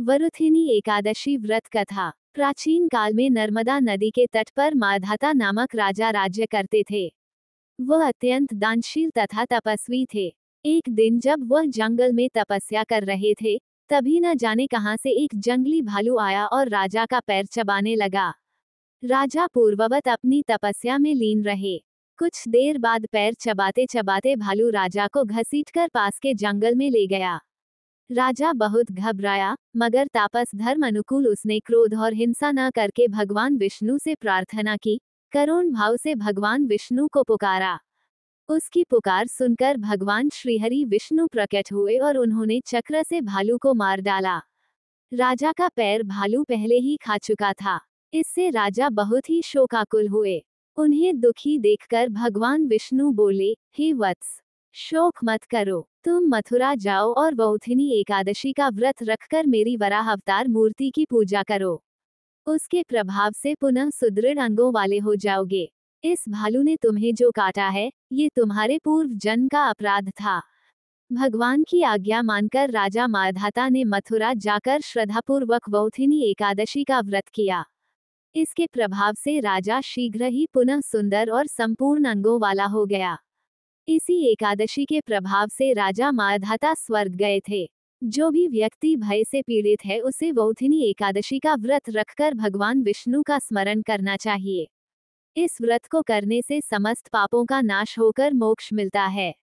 वरुथिनी एकादशी व्रत कथा। प्राचीन काल में नर्मदा नदी के तट पर माधाता नामक राजा राज्य करते थे। वह अत्यंत दानशील तथा तपस्वी थे। एक दिन जब वह जंगल में तपस्या कर रहे थे, तभी न जाने कहाँ से एक जंगली भालू आया और राजा का पैर चबाने लगा। राजा पूर्ववत अपनी तपस्या में लीन रहे। कुछ देर बाद पैर चबाते चबाते भालू राजा को घसीटकर पास के जंगल में ले गया। राजा बहुत घबराया, मगर तापस धर्म अनुकूल उसने क्रोध और हिंसा न करके भगवान विष्णु से प्रार्थना की, करुण भाव से भगवान विष्णु को पुकारा। उसकी पुकार सुनकर भगवान श्रीहरि विष्णु प्रकट हुए और उन्होंने चक्र से भालू को मार डाला। राजा का पैर भालू पहले ही खा चुका था, इससे राजा बहुत ही शोकाकुल हुए। उन्हें दुखी देखकर भगवान विष्णु बोले, हे वत्स शोक मत करो। तुम मथुरा जाओ और बौथिनी एकादशी का व्रत रखकर मेरी वराह अवतार मूर्ति की पूजा करो। उसके प्रभाव से पुनः सुदृढ़ अंगों वाले हो जाओगे। इस भालू ने तुम्हें जो काटा है, ये तुम्हारे पूर्व जन्म का अपराध था। भगवान की आज्ञा मानकर राजा माधाता ने मथुरा जाकर श्रद्धापूर्वक बौथिनी एकादशी का व्रत किया। इसके प्रभाव से राजा शीघ्र ही पुनः सुंदर और संपूर्ण अंगों वाला हो गया। इसी एकादशी के प्रभाव से राजा मारधाता स्वर्ग गए थे। जो भी व्यक्ति भय से पीड़ित है, उसे वौथिनी एकादशी का व्रत रखकर भगवान विष्णु का स्मरण करना चाहिए। इस व्रत को करने से समस्त पापों का नाश होकर मोक्ष मिलता है।